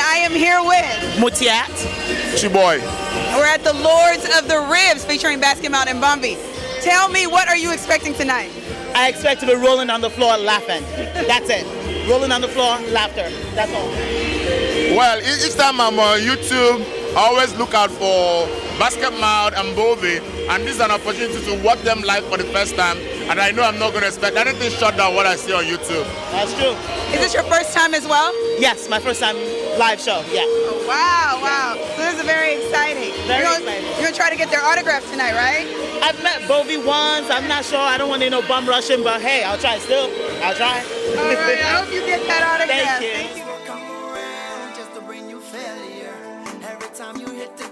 i am here with Mutiat. It's your boy. We're at the Lords of the Ribs featuring Baskin and Bumby. Tell me, what are you expecting tonight? I expect to be rolling on the floor laughing. That's it. Rolling on the floor, laughter. That's all. Well, each time I'm on YouTube always look out for Basketmouth and Bovi, and this is an opportunity to watch them live for the first time. And I know I'm not going to expect anything short than what I see on YouTube. That's true. Is this your first time as well? Yes, my first time live show. Yeah. Oh, wow, wow. So this is very exciting. Very you're gonna, exciting. You're gonna try to get their autograph tonight, right? I've met Bovi once. I'm not sure. I don't want to no bum rushing, but hey, I'll try still. I'll try. All right. I hope you get that autograph. Thank you. Thank you. time you hit the